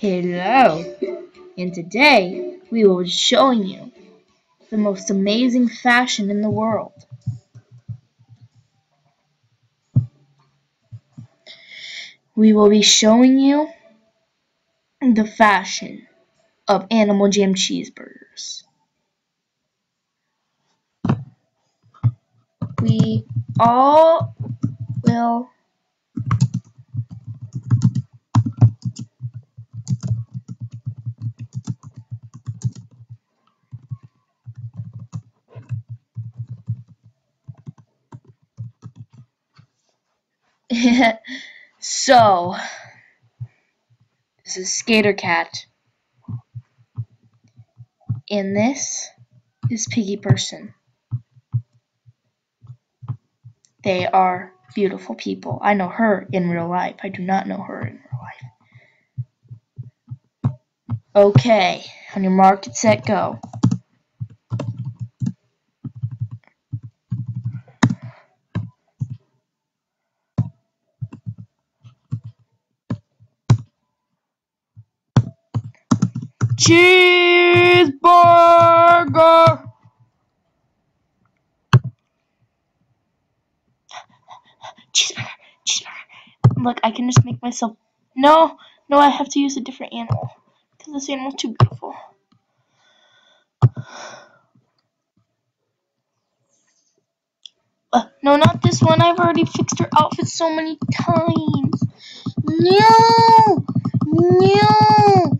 Hello, and today we will be showing you the most amazing fashion in the world. We will be showing you the fashion of Animal Jam cheeseburgers. We all will so, this is Skater Cat. And this is Piggy Person. They are beautiful people. I know her in real life. I do not know her in real life. Okay, on your mark, set, go. Cheeseburger! Cheeseburger. Look, I can just make myself. No, no, I have to use a different animal. Because this animal's too beautiful. Uh, no, not this one. I've already fixed her outfit so many times. No! No!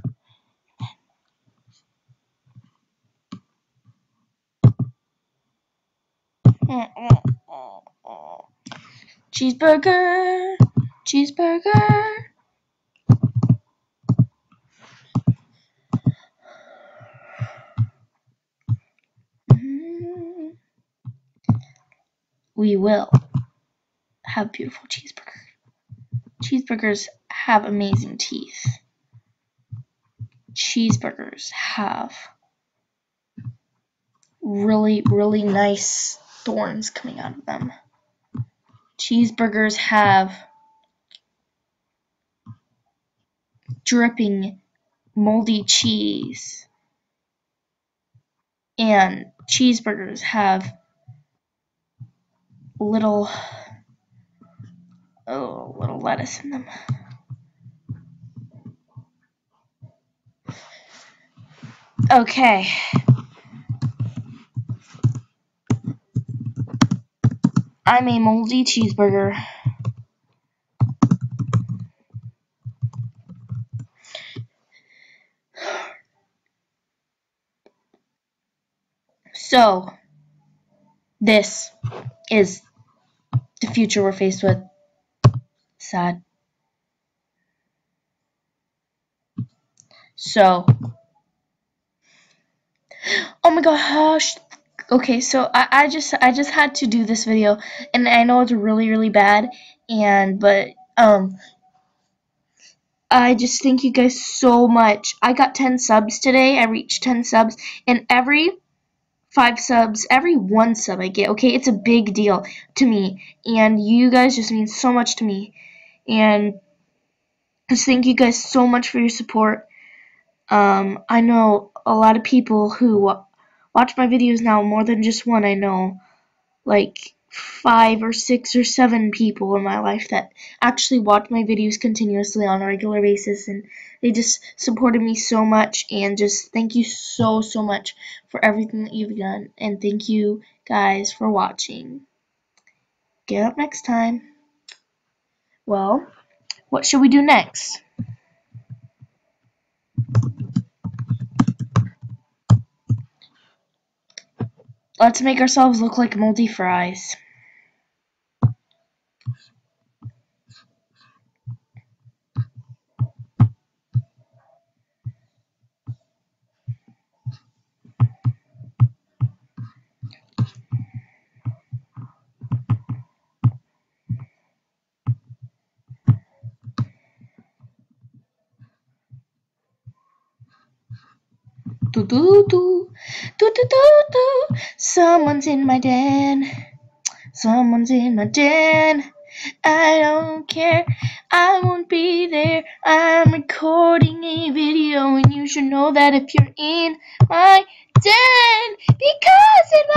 Mm, mm, mm, cheeseburger, cheeseburger. Mm-hmm. We will have beautiful cheeseburgers cheeseburgers have amazing teeth. Cheeseburgers have really, really nice thorns coming out of them. Cheeseburgers have dripping moldy cheese. And cheeseburgers have little Oh, little lettuce in them. Okay. I'm a moldy cheeseburger. So, this is the future we're faced with sad. So, oh my gosh. Okay, so I, I just I just had to do this video, and I know it's really really bad, and but um, I just thank you guys so much. I got 10 subs today. I reached 10 subs, and every five subs, every one sub I get, okay, it's a big deal to me, and you guys just mean so much to me. And just thank you guys so much for your support. Um, I know a lot of people who watch my videos now, more than just one. I know like five or six or seven people in my life that actually watch my videos continuously on a regular basis and they just supported me so much and just thank you so so much for everything that you've done and thank you guys for watching get up next time well, what should we do next? Let's make ourselves look like moldy fries. Do do do do do do do. Someone's in my den. Someone's in my den. I don't care. I won't be there. I'm recording a video, and you should know that if you're in my den, because in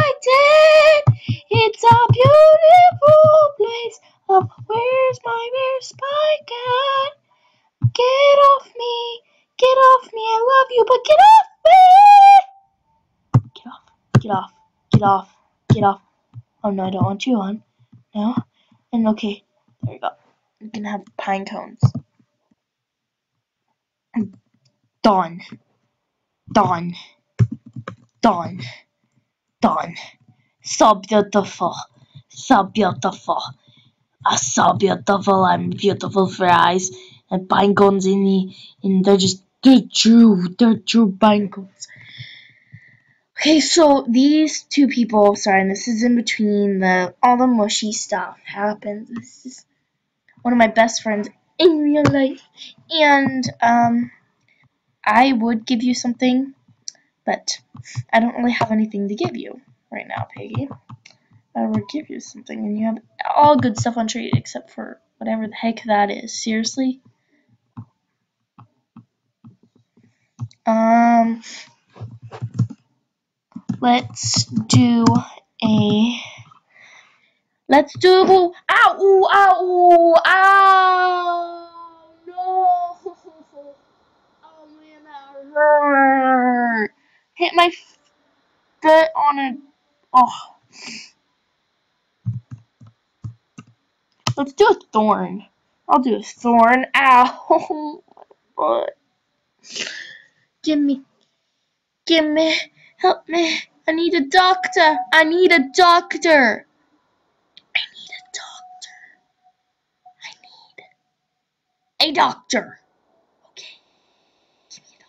Oh no, I don't want you on. No. And okay, there you go. You can have pine cones. Done. Done. Done. Done. So beautiful. So beautiful. Ah, so beautiful. I'm beautiful for eyes and pine cones in the and they're just they're true. They're true pine cones. Okay, so these two people, sorry, and this is in between the all the mushy stuff happens. This is one of my best friends in real life, and um, I would give you something, but I don't really have anything to give you right now, Peggy. I would give you something, and you have all good stuff on trade except for whatever the heck that is. Seriously. Um, let's do a let's do ow ooh, ow ow no. Oh man that hurt. Hit my foot on a oh. Let's do a thorn. I'll do a thorn. Ow but give me give me help me I need a doctor. I need a doctor. I need a doctor. I need a doctor. Okay. Give me a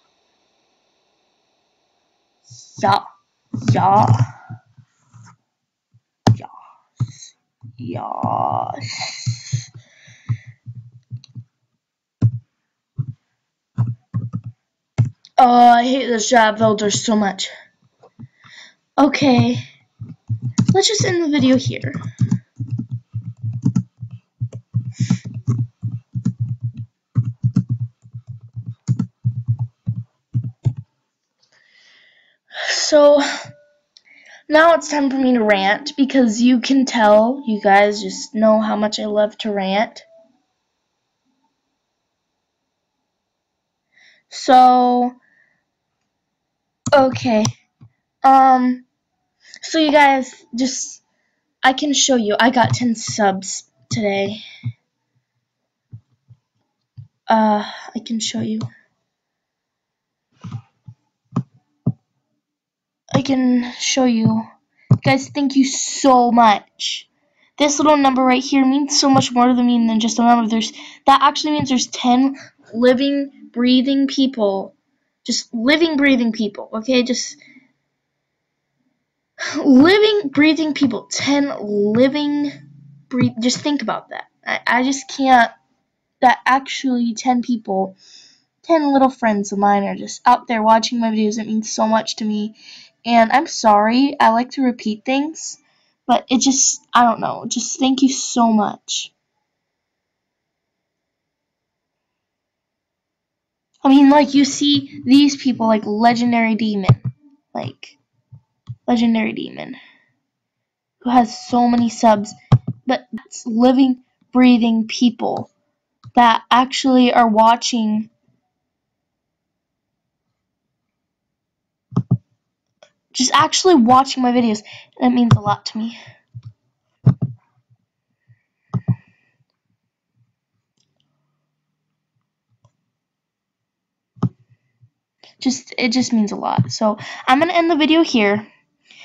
doctor. Yeah. Yeah. Yes. Oh, I hate the job filter so much. Okay, let's just end the video here. So, now it's time for me to rant because you can tell, you guys just know how much I love to rant. So, okay. Um, so you guys, just, I can show you. I got 10 subs today. Uh, I can show you. I can show you. Guys, thank you so much. This little number right here means so much more to me than just a number. There's that actually means there's 10 living, breathing people. Just living, breathing people. Okay, just living, breathing people. 10 living, breathe. Just think about that. I, I just can't. That actually 10 people, 10 little friends of mine are just out there watching my videos. It means so much to me. And I'm sorry, I like to repeat things. But it just, I don't know. Just thank you so much. I mean, like, you see these people, like Legendary Demon. Like, Legendary Demon, who has so many subs, but it's living, breathing people that actually are watching just actually watching my videos. That means a lot to me. Just it just means a lot. So I'm gonna end the video here.